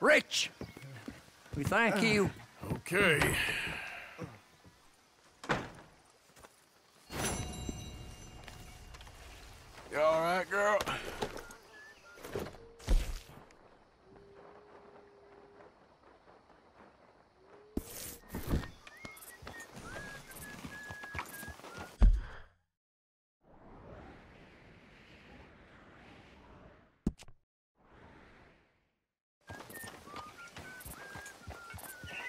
Rich, we thank ah, you. Okay. You all right, girl?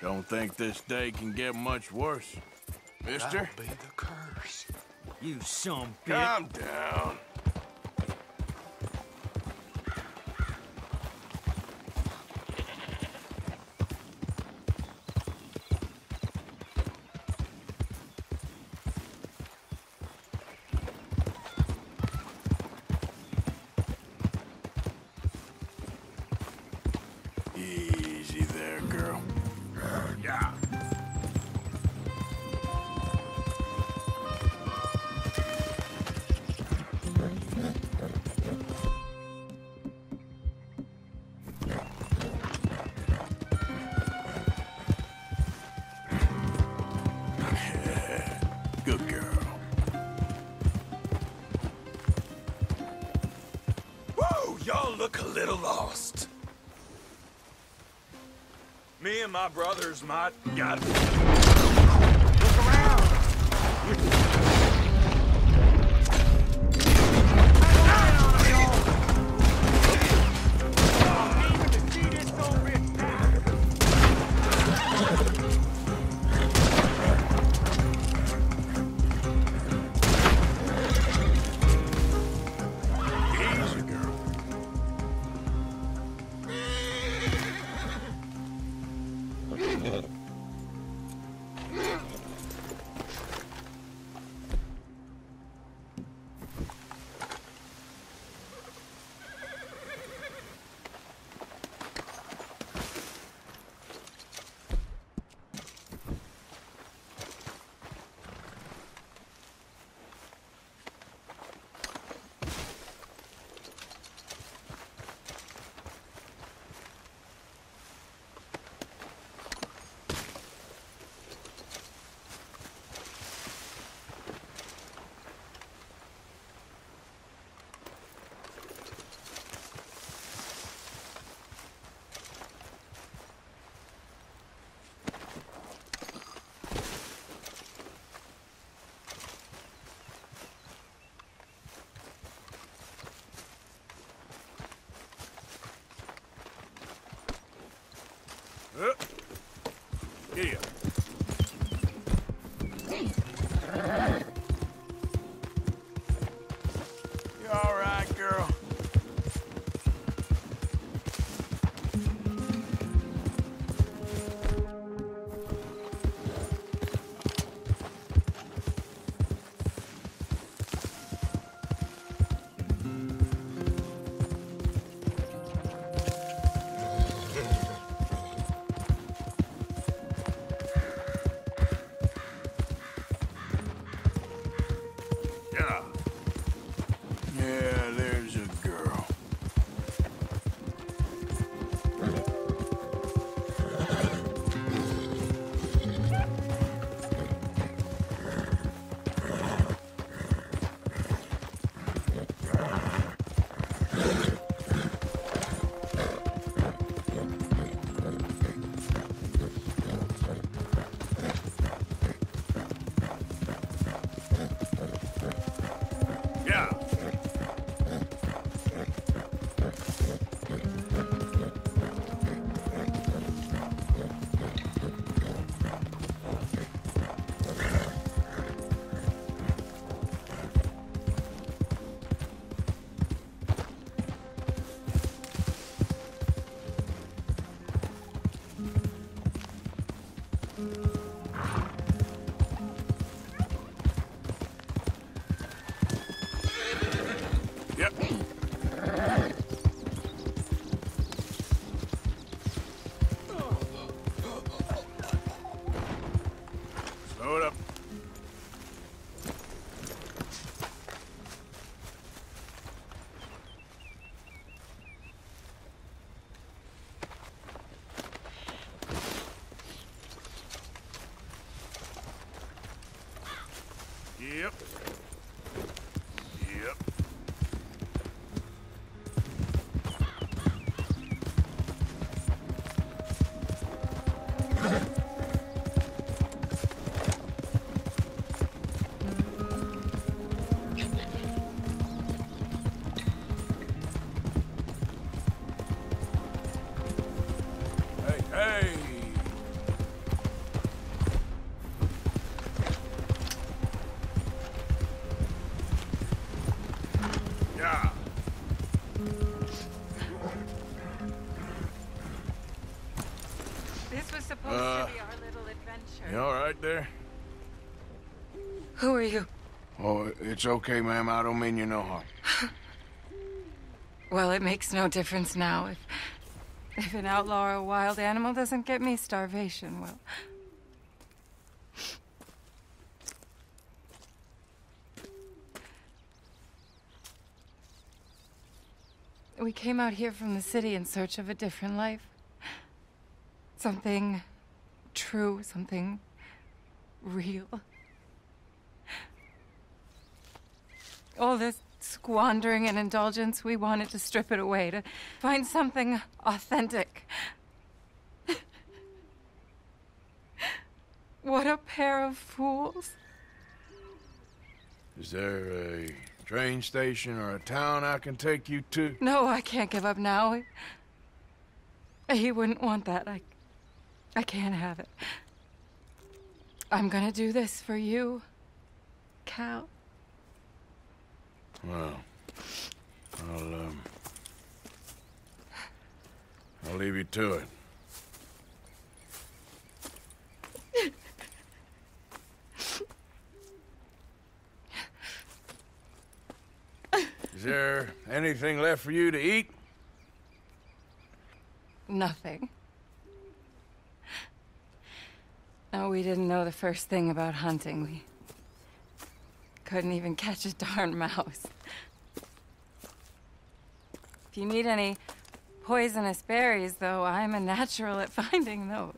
Don't think this day can get much worse. Mister? That'll be the curse. You some bitch. Calm down. Y'all look a little lost. Me and my brothers might got. Right there? Who are you? Oh, it's okay, ma'am. I don't mean you no harm. Well, it makes no difference now. If if an outlaw or a wild animal doesn't get me, starvation will. We came out here from the city in search of a different life. Something true, something real. All this squandering and indulgence, we wanted to strip it away, to find something authentic. what a pair of fools. Is there a train station or a town I can take you to? No, I can't give up now. He wouldn't want that. I, I can't have it. I'm gonna do this for you, Cal. Well, I'll, um... I'll leave you to it. Is there anything left for you to eat? Nothing. No, we didn't know the first thing about hunting. We couldn't even catch a darn mouse. If you need any poisonous berries, though, I'm a natural at finding those.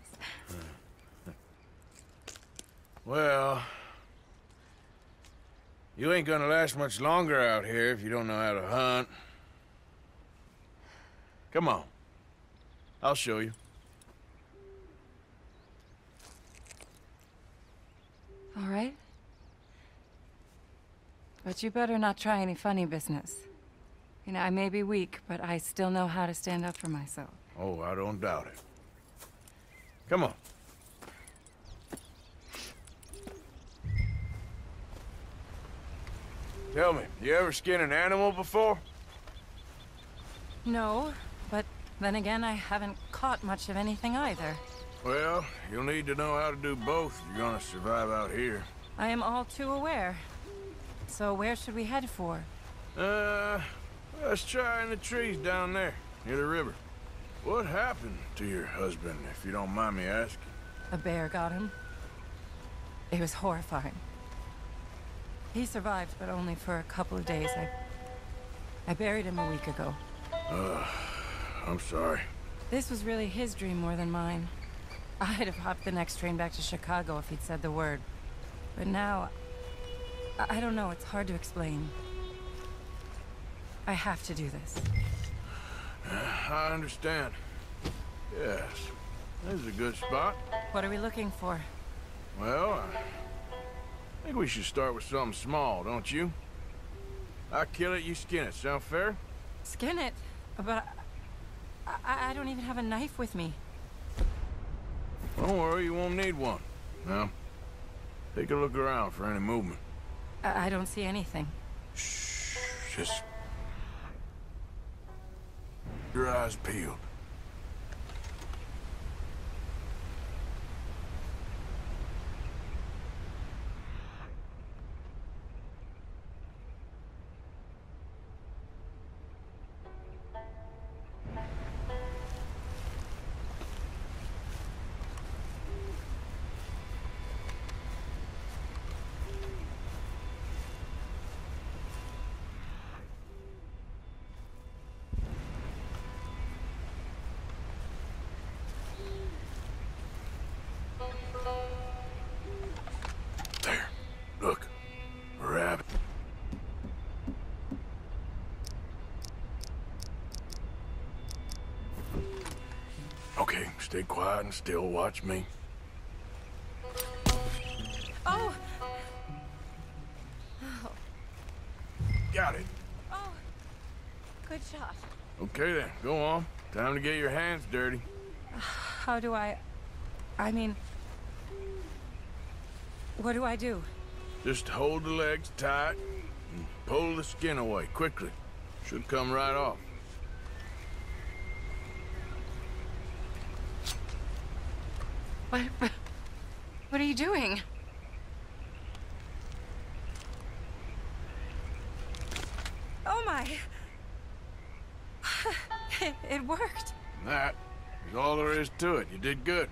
Well, you ain't gonna last much longer out here if you don't know how to hunt. Come on. I'll show you. All right? But you better not try any funny business. You know, I may be weak, but I still know how to stand up for myself. Oh, I don't doubt it. Come on. Tell me, you ever skin an animal before? No, but then again, I haven't caught much of anything either. Well, you'll need to know how to do both if you're gonna survive out here. I am all too aware. So where should we head for? Uh, let's try in the trees down there, near the river. What happened to your husband, if you don't mind me asking? A bear got him. It was horrifying. He survived, but only for a couple of days. I, I buried him a week ago. Uh, I'm sorry. This was really his dream more than mine. I'd have hopped the next train back to Chicago if he'd said the word. But now, I, I don't know, it's hard to explain. I have to do this. I understand. Yes, this is a good spot. What are we looking for? Well, I think we should start with something small, don't you? I kill it, you skin it. Sound fair? Skin it. But I, I, I don't even have a knife with me. Don't worry, you won't need one. Now, take a look around for any movement. I, I don't see anything. Shh, just... Your eyes peeled. Stay quiet and still watch me. Oh. oh! Got it. Oh! Good shot. Okay then, go on. Time to get your hands dirty. How do I... I mean... What do I do? Just hold the legs tight and pull the skin away quickly. Should come right off. What? What are you doing? Oh my. It, it worked. That is all there is to it. You did good.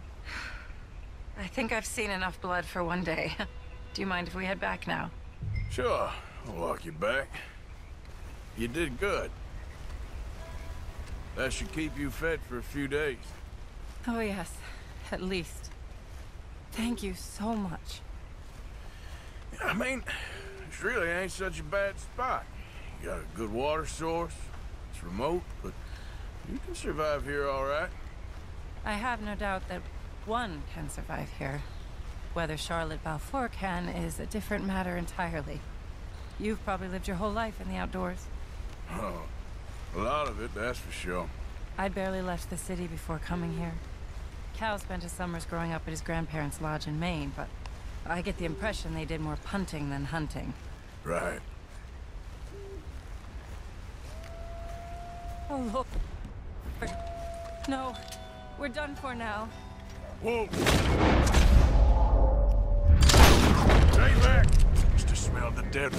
I think I've seen enough blood for one day. Do you mind if we head back now? Sure, I'll walk you back. You did good. That should keep you fed for a few days. Oh, yes. At least. Thank you so much. I mean, this really ain't such a bad spot. You got a good water source. It's remote, but you can survive here all right. I have no doubt that one can survive here. Whether Charlotte Balfour can is a different matter entirely. You've probably lived your whole life in the outdoors. Oh, a lot of it, that's for sure. I'd barely left the city before coming here. Cal spent his summers growing up at his grandparents' lodge in Maine, but I get the impression they did more punting than hunting. Right. Oh, look. No, we're done for now. Whoa! Stay back! Used to smell the dead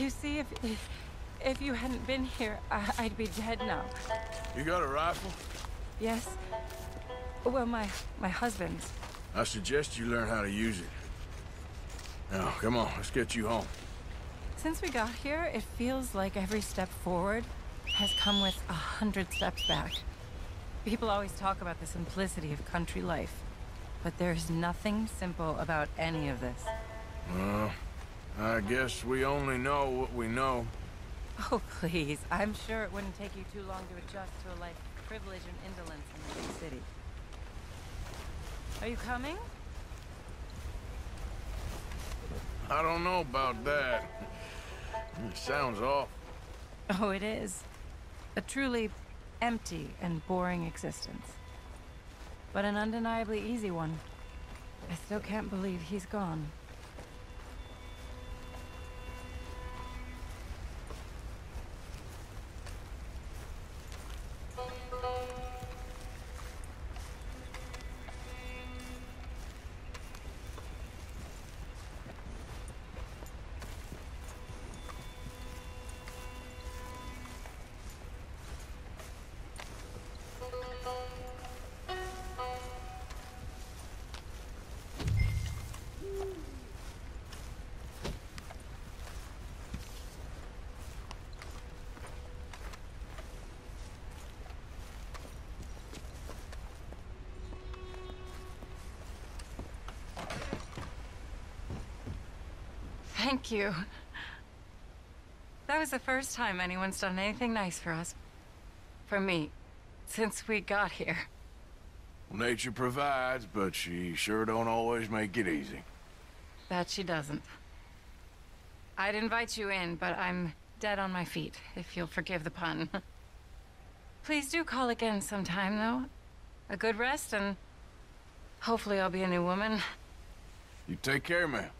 You see, if, if, if you hadn't been here, I, I'd be dead now. You got a rifle? Yes? Well, my, my husband's. I suggest you learn how to use it. Now, come on, let's get you home. Since we got here, it feels like every step forward has come with a hundred steps back. People always talk about the simplicity of country life, but there's nothing simple about any of this. Well, I guess we only know what we know. Oh, please. I'm sure it wouldn't take you too long to adjust to a life of privilege and indolence in the big city. Are you coming? I don't know about that. It sounds off. Oh, it is. A truly empty and boring existence. But an undeniably easy one. I still can't believe he's gone. Thank you. That was the first time anyone's done anything nice for us. For me. Since we got here. Nature provides, but she sure don't always make it easy. That she doesn't. I'd invite you in, but I'm dead on my feet, if you'll forgive the pun. Please do call again sometime, though. A good rest, and hopefully I'll be a new woman. You take care, man.